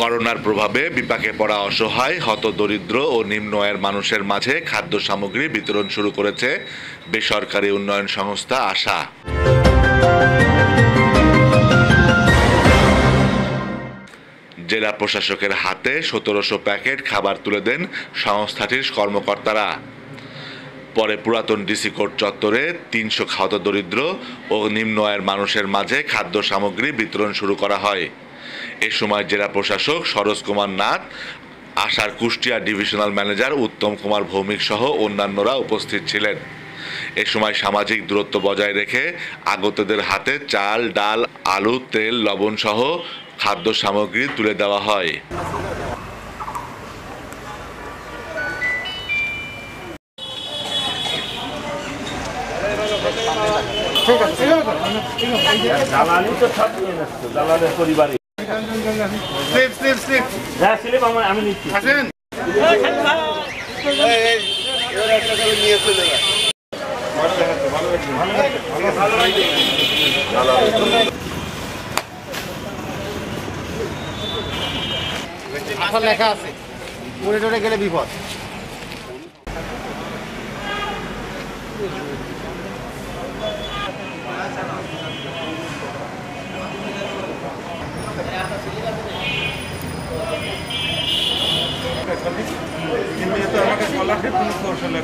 করোনার প্রভাবে বিপাকে পড়া অসহায় হতদরিদ্র ও নিম্ন আয়ের মানুষের মাঝে খাদ্য সামগ্রী বিতরণ শুরু করেছে বেসরকারি উন্নয়ন সংস্থা আশা। জেলা প্রশাসকের হাতে সতেরোশো প্যাকেট খাবার তুলে দেন সংস্থাটির কর্মকর্তারা। পরে পুরাতন ডিসি কোর্ট চত্বরে তিনশো খাওয়াত দরিদ্র ও নিম্ন আয়ের মানুষের মাঝে খাদ্য সামগ্রী বিতরণ শুরু করা হয়। এ সময় জেলা প্রশাসক সরোজ কুমার নাথ আশার কুষ্টিয়া ডিভিশনাল ম্যানেজার উত্তম কুমার ভৌমিক সহ অন্যান্যরা উপস্থিত ছিলেন। এ সময় সামাজিক দূরত্ব বজায় রেখে আগতদের হাতে চাল ডাল আলু তেল লবণ সহ খাদ্য সামগ্রী তুলে দেওয়া হয়। দালালি তো সব নিয়ে দালালের পরিবারে। স্লিপ স্লিপ স্লিপ হ্যাঁ স্লিপ আমার আমি নিচ্ছি। আসেন। লেখা আছে। উড়ে টরে গেলে বিপদ। কিন্তু এ তো আমাকে স্কলারশিপ কোনো কৌশল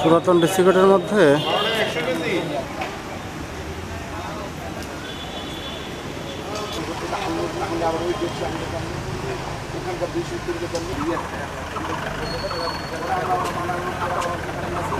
পুরাতন ডিস্ট্রিক্টের মধ্যে? ঠিক